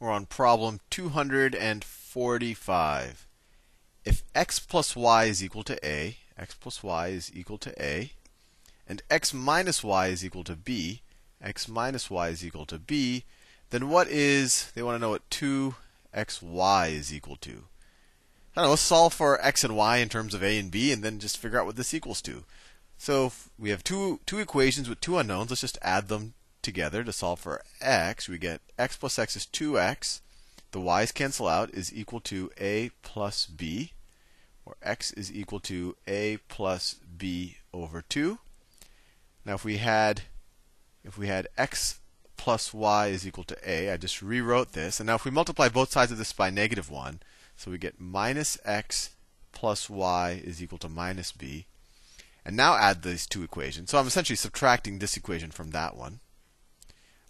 We're on problem 245. If x plus y is equal to a, x plus y is equal to a, and x minus y is equal to b, x minus y is equal to b, then what is, they want to know what 2xy is equal to. I don't know, let's solve for x and y in terms of a and b, and then just figure out what this equals to. So we have two, two equations with two unknowns. Let's just add them together to solve for x, we get x plus x is 2x. The y's cancel out is equal to a plus b, or x is equal to a plus b over 2. Now if we had if we had x plus y is equal to a, I just rewrote this. And now if we multiply both sides of this by negative 1, so we get minus x plus y is equal to minus b. And now add these two equations. So I'm essentially subtracting this equation from that one.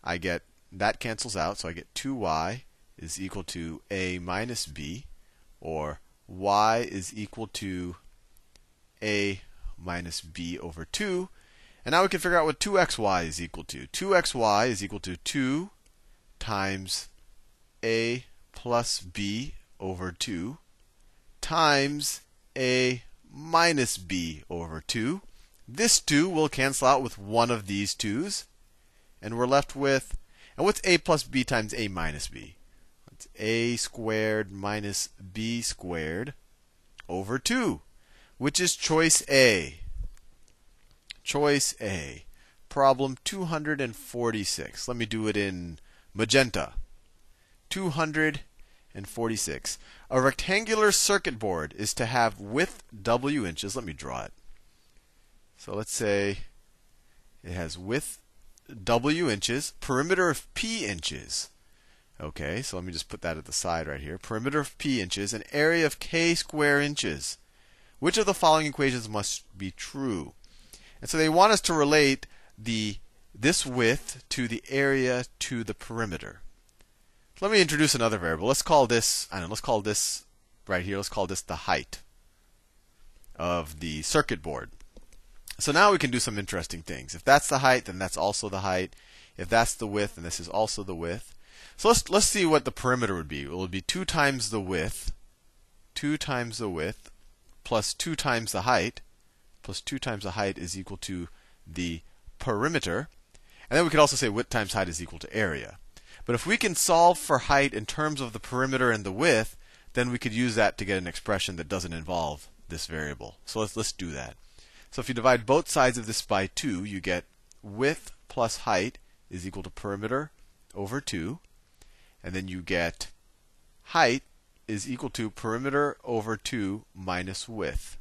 I get that cancels out, so I get 2y is equal to a minus b, or y is equal to a minus b over 2. And now we can figure out what 2xy is equal to. 2xy is equal to 2 times a plus b over 2 times a minus b over 2. This 2 will cancel out with one of these 2's and we're left with, and what's a plus b times a minus b? It's a squared minus b squared over 2, which is choice A. Choice A. Problem 246. Let me do it in magenta. 246. A rectangular circuit board is to have width W inches. Let me draw it. So let's say it has width W inches, perimeter of P inches. Okay, so let me just put that at the side right here. Perimeter of P inches, and area of K square inches. Which of the following equations must be true? And so they want us to relate the this width to the area to the perimeter. Let me introduce another variable. Let's call this, I don't know, let's call this right here, let's call this the height of the circuit board. So now we can do some interesting things. If that's the height, then that's also the height. If that's the width, then this is also the width. So let's let's see what the perimeter would be. It would be 2 times the width, 2 times the width, plus 2 times the height, plus 2 times the height is equal to the perimeter. And then we could also say width times height is equal to area. But if we can solve for height in terms of the perimeter and the width, then we could use that to get an expression that doesn't involve this variable. So let's let's do that. So if you divide both sides of this by 2, you get width plus height is equal to perimeter over 2. And then you get height is equal to perimeter over 2 minus width.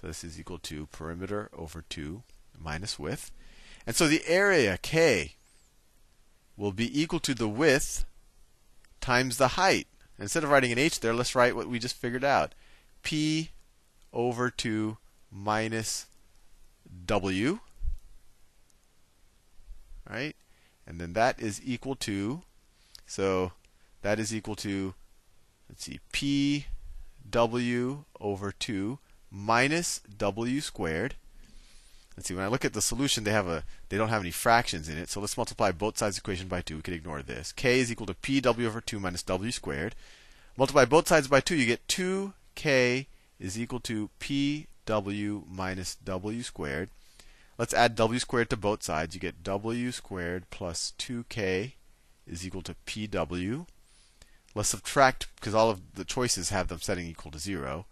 So this is equal to perimeter over 2 minus width. And so the area K will be equal to the width times the height. Instead of writing an h there, let's write what we just figured out. P over 2 minus W, right? And then that is equal to, so that is equal to, let's see, P W over 2 minus W squared. Let's see, when I look at the solution, they have a they don't have any fractions in it. So let's multiply both sides of the equation by 2. We can ignore this. K is equal to PW over 2 minus W squared. Multiply both sides by 2, you get 2K is equal to PW minus W squared. Let's add w squared to both sides. You get w squared plus 2k is equal to pw. Let's subtract, because all of the choices have them setting equal to 0.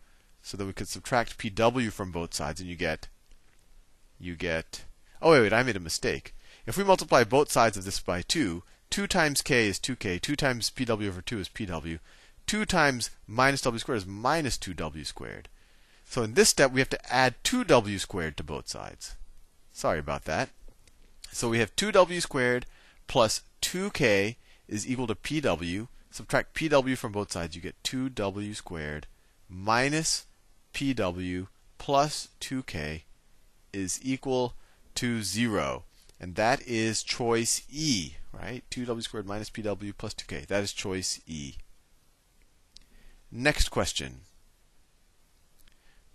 So that we could subtract pw from both sides, and you get, you get, oh wait, wait, I made a mistake. If we multiply both sides of this by 2, 2 times k is 2k, 2 times pw over 2 is pw, 2 times minus w squared is minus 2w squared. So in this step, we have to add 2w squared to both sides. Sorry about that. So we have 2w squared plus 2k is equal to pw. Subtract pw from both sides, you get 2w squared minus pw plus 2k is equal to 0. And that is choice E, right? 2w squared minus pw plus 2k. That is choice E. Next question.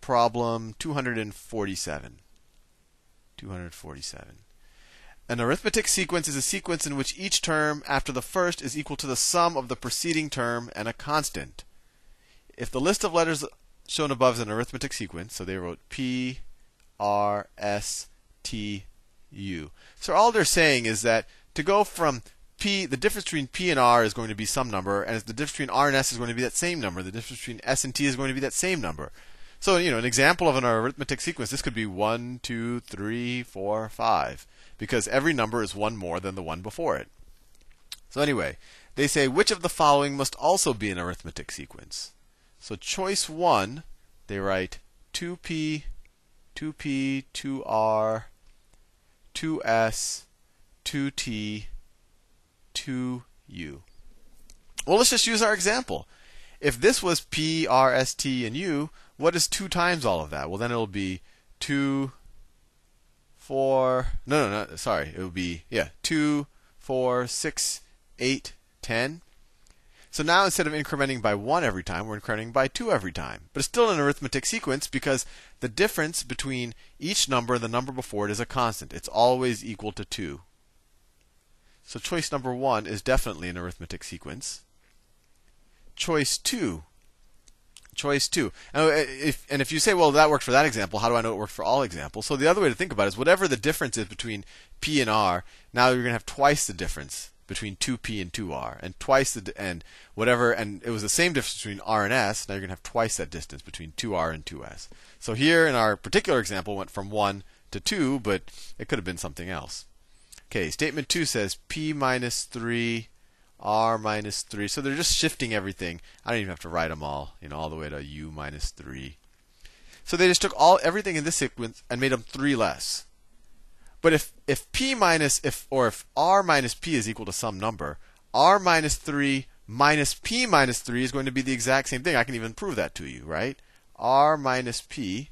Problem 247. 247. An arithmetic sequence is a sequence in which each term after the first is equal to the sum of the preceding term and a constant. If the list of letters shown above is an arithmetic sequence, so they wrote P, R, S, T, U. So all they're saying is that to go from P, the difference between P and R is going to be some number, and the difference between R and S is going to be that same number. The difference between S and T is going to be that same number. So, you know, an example of an arithmetic sequence, this could be 1, 2, 3, 4, 5, because every number is one more than the one before it. So, anyway, they say which of the following must also be an arithmetic sequence? So, choice 1, they write 2p, 2p, 2r, 2s, 2t, 2u. Well, let's just use our example. If this was p, r, s, t, and u, what is 2 times all of that? Well, then it'll be 2, 4, no, no, no, sorry. It would be, yeah, 2, 4, 6, 8, 10. So now instead of incrementing by 1 every time, we're incrementing by 2 every time. But it's still an arithmetic sequence because the difference between each number and the number before it is a constant. It's always equal to 2. So choice number 1 is definitely an arithmetic sequence. Choice 2 choice two. And uh, if, and if you say, well, that worked for that example, how do I know it worked for all examples? So the other way to think about it is whatever the difference is between P and R, now you're going to have twice the difference between 2P and 2R, and twice the and whatever, and it was the same difference between R and S. Now you're going to have twice that distance between 2R and 2S. So here in our particular example went from 1 to 2, but it could have been something else. Okay, statement 2 says P minus 3 r minus 3. So they're just shifting everything. I don't even have to write them all, you know, all the way to u minus 3. So they just took all everything in this sequence and made them 3 less. But if if p minus if or if r minus p is equal to some number, r minus 3 minus p minus 3 is going to be the exact same thing. I can even prove that to you, right? r minus p,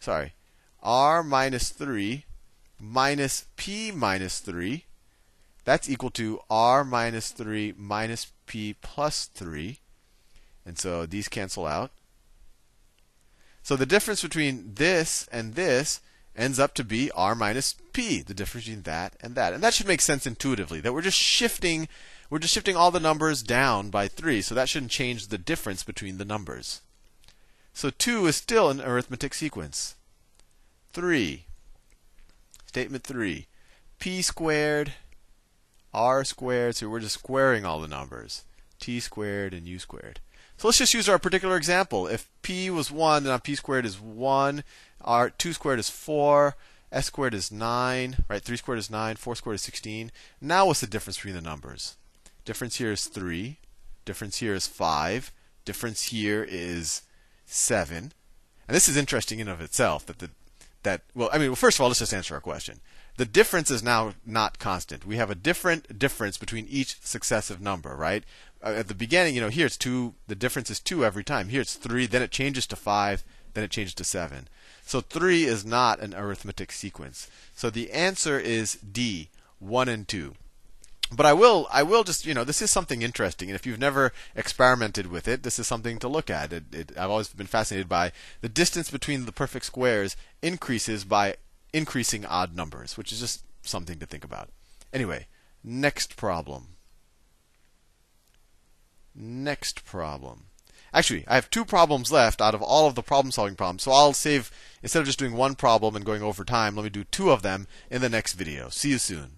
sorry, r minus 3 minus p minus 3 that's equal to r minus 3 minus p plus 3. And so these cancel out. So the difference between this and this ends up to be r minus p, the difference between that and that. And that should make sense intuitively, that we're just shifting we're just shifting all the numbers down by 3, so that shouldn't change the difference between the numbers. So 2 is still an arithmetic sequence. 3. Statement 3. p squared r squared, so we're just squaring all the numbers. t squared and u squared. So let's just use our particular example. If p was 1, then p squared is 1, r 2 squared is 4, s squared is 9, right? 3 squared is 9, 4 squared is 16. Now what's the difference between the numbers? Difference here is 3, difference here is 5, difference here is 7. And this is interesting in of itself that the that well, I mean, well, first of all, let's just answer our question the difference is now not constant. We have a different difference between each successive number, right? Uh, at the beginning, you know, here it's two, the difference is two every time. Here it's three, then it changes to five, then it changes to seven. So three is not an arithmetic sequence. So the answer is D, one and two. But I will, I will just, you know, this is something interesting, and if you've never experimented with it, this is something to look at. It, it, I've always been fascinated by the distance between the perfect squares increases by increasing odd numbers, which is just something to think about. Anyway, next problem. Next problem. Actually, I have two problems left out of all of the problem solving problems, so I'll save, instead of just doing one problem and going over time, let me do two of them in the next video. See you soon.